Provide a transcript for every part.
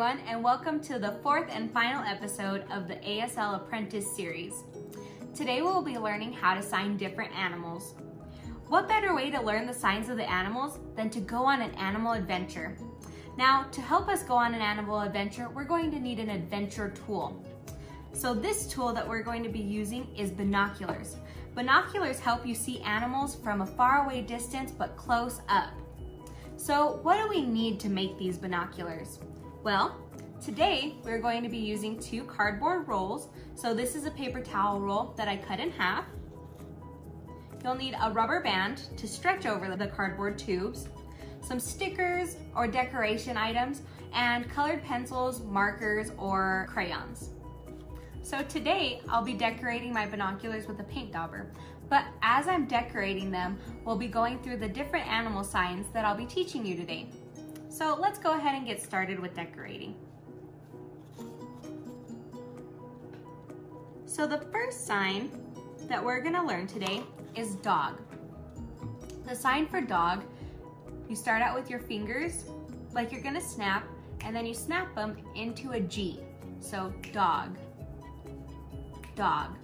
everyone, and welcome to the fourth and final episode of the ASL Apprentice series. Today we'll be learning how to sign different animals. What better way to learn the signs of the animals than to go on an animal adventure? Now, to help us go on an animal adventure, we're going to need an adventure tool. So this tool that we're going to be using is binoculars. Binoculars help you see animals from a faraway distance but close up. So what do we need to make these binoculars? Well, today we're going to be using two cardboard rolls. So this is a paper towel roll that I cut in half. You'll need a rubber band to stretch over the cardboard tubes, some stickers or decoration items, and colored pencils, markers, or crayons. So today I'll be decorating my binoculars with a paint dauber. But as I'm decorating them, we'll be going through the different animal signs that I'll be teaching you today. So let's go ahead and get started with decorating. So the first sign that we're gonna learn today is dog. The sign for dog, you start out with your fingers like you're gonna snap and then you snap them into a G. So dog, dog.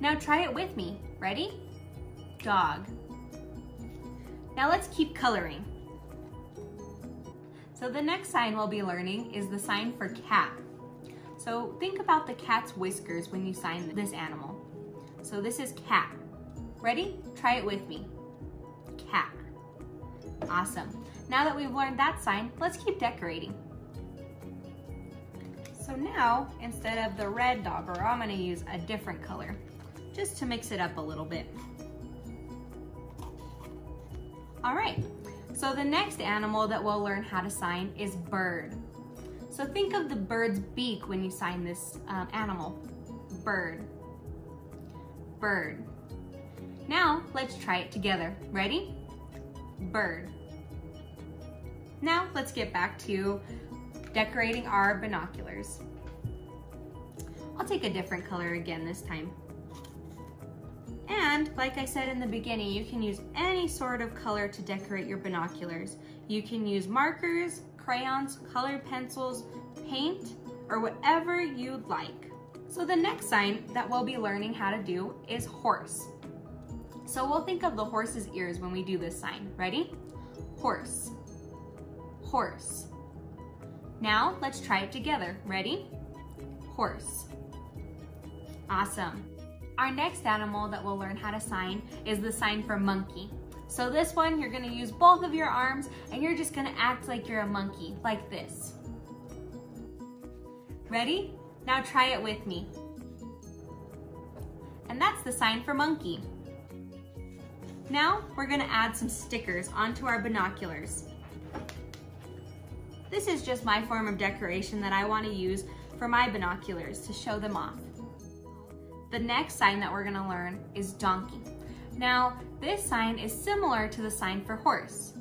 Now try it with me. Ready? Dog. Now let's keep coloring. So the next sign we'll be learning is the sign for cat. So think about the cat's whiskers when you sign this animal. So this is cat. Ready? Try it with me. Cat. Awesome. Now that we've learned that sign, let's keep decorating. So now, instead of the red dauber, I'm gonna use a different color, just to mix it up a little bit. All right, so the next animal that we'll learn how to sign is bird. So think of the bird's beak when you sign this um, animal. Bird. Bird. Now, let's try it together. Ready? Bird. Now, let's get back to decorating our binoculars. I'll take a different color again this time. And like I said in the beginning, you can use any sort of color to decorate your binoculars. You can use markers, crayons, colored pencils, paint, or whatever you'd like. So the next sign that we'll be learning how to do is horse. So we'll think of the horse's ears when we do this sign. Ready? Horse, horse. Now let's try it together. Ready? Horse. Awesome. Our next animal that we'll learn how to sign is the sign for monkey. So this one, you're gonna use both of your arms and you're just gonna act like you're a monkey, like this. Ready? Now try it with me. And that's the sign for monkey. Now we're gonna add some stickers onto our binoculars. This is just my form of decoration that I wanna use for my binoculars to show them off. The next sign that we're gonna learn is donkey. Now, this sign is similar to the sign for horse,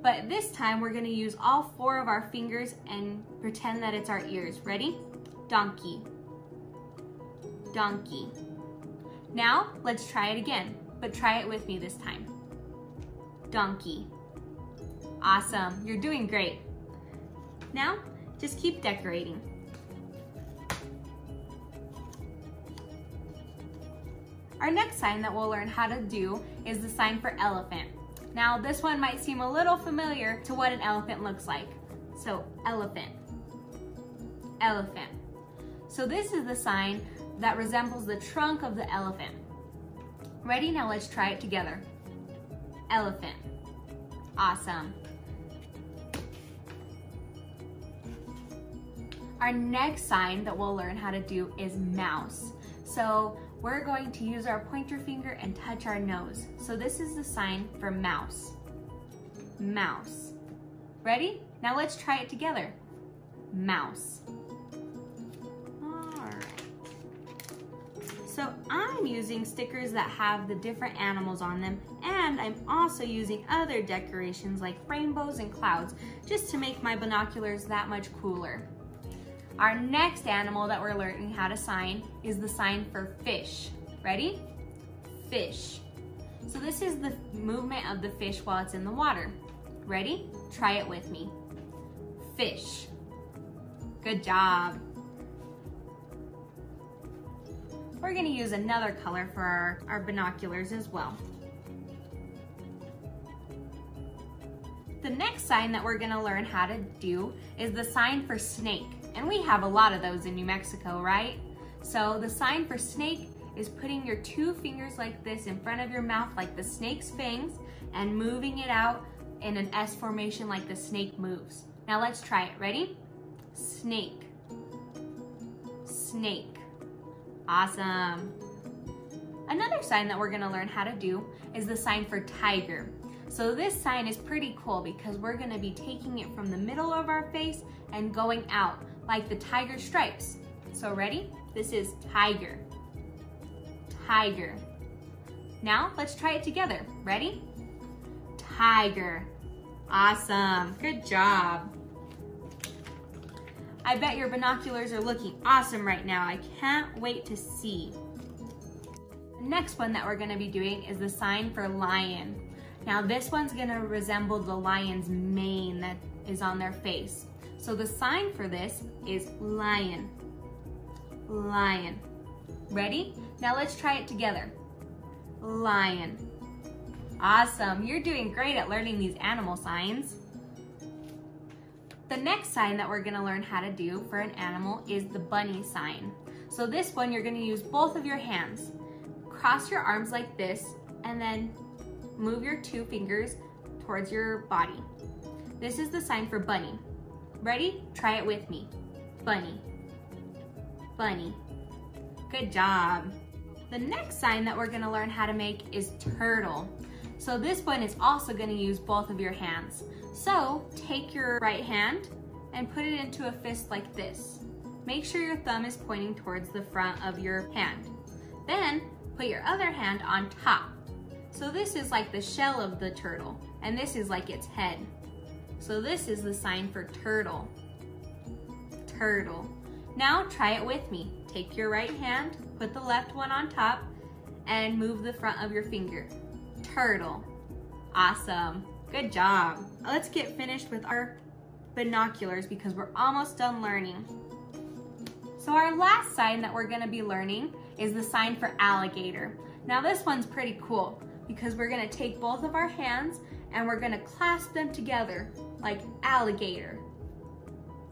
but this time we're gonna use all four of our fingers and pretend that it's our ears. Ready? Donkey, donkey. Now, let's try it again, but try it with me this time. Donkey. Awesome, you're doing great. Now, just keep decorating. Our next sign that we'll learn how to do is the sign for elephant. Now this one might seem a little familiar to what an elephant looks like. So elephant, elephant. So this is the sign that resembles the trunk of the elephant. Ready? Now let's try it together. Elephant. Awesome. Our next sign that we'll learn how to do is mouse. So we're going to use our pointer finger and touch our nose. So this is the sign for mouse. Mouse. Ready? Now let's try it together. Mouse. All right. So I'm using stickers that have the different animals on them and I'm also using other decorations like rainbows and clouds just to make my binoculars that much cooler. Our next animal that we're learning how to sign is the sign for fish. Ready? Fish. So this is the movement of the fish while it's in the water. Ready? Try it with me. Fish. Good job. We're gonna use another color for our, our binoculars as well. The next sign that we're gonna learn how to do is the sign for snake. And we have a lot of those in New Mexico, right? So the sign for snake is putting your two fingers like this in front of your mouth like the snake's fangs and moving it out in an S formation like the snake moves. Now let's try it. Ready? Snake. Snake. Awesome. Another sign that we're gonna learn how to do is the sign for tiger. So this sign is pretty cool because we're gonna be taking it from the middle of our face and going out like the tiger stripes. So ready? This is tiger. Tiger. Now let's try it together. Ready? Tiger. Awesome. Good job. I bet your binoculars are looking awesome right now. I can't wait to see. The next one that we're gonna be doing is the sign for lion. Now this one's gonna resemble the lion's mane that is on their face. So the sign for this is lion, lion. Ready? Now let's try it together. Lion. Awesome, you're doing great at learning these animal signs. The next sign that we're gonna learn how to do for an animal is the bunny sign. So this one, you're gonna use both of your hands. Cross your arms like this, and then move your two fingers towards your body. This is the sign for bunny. Ready? Try it with me. Bunny. Bunny. Good job. The next sign that we're gonna learn how to make is turtle. So this one is also gonna use both of your hands. So take your right hand and put it into a fist like this. Make sure your thumb is pointing towards the front of your hand. Then put your other hand on top. So this is like the shell of the turtle and this is like its head. So this is the sign for turtle. Turtle. Now try it with me. Take your right hand, put the left one on top, and move the front of your finger. Turtle. Awesome. Good job. Let's get finished with our binoculars because we're almost done learning. So our last sign that we're gonna be learning is the sign for alligator. Now this one's pretty cool because we're gonna take both of our hands and we're gonna clasp them together like alligator,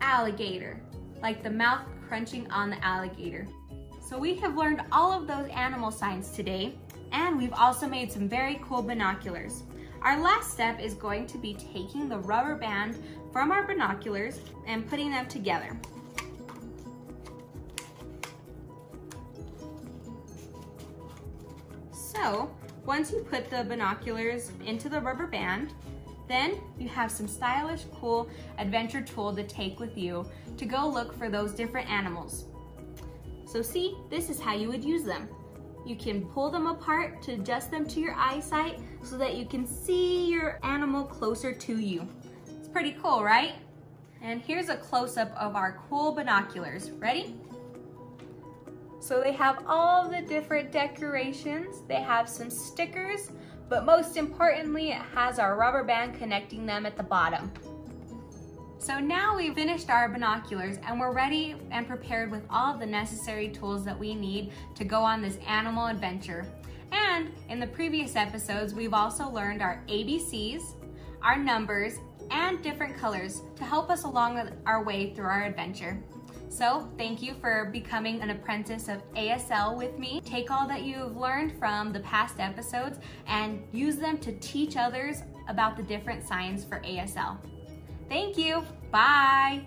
alligator, like the mouth crunching on the alligator. So we have learned all of those animal signs today and we've also made some very cool binoculars. Our last step is going to be taking the rubber band from our binoculars and putting them together. So, once you put the binoculars into the rubber band, then you have some stylish, cool adventure tool to take with you to go look for those different animals. So see, this is how you would use them. You can pull them apart to adjust them to your eyesight so that you can see your animal closer to you. It's pretty cool, right? And here's a close-up of our cool binoculars. Ready? So they have all the different decorations. They have some stickers, but most importantly, it has our rubber band connecting them at the bottom. So now we've finished our binoculars and we're ready and prepared with all of the necessary tools that we need to go on this animal adventure. And in the previous episodes, we've also learned our ABCs, our numbers, and different colors to help us along our way through our adventure. So thank you for becoming an apprentice of ASL with me. Take all that you've learned from the past episodes and use them to teach others about the different signs for ASL. Thank you. Bye.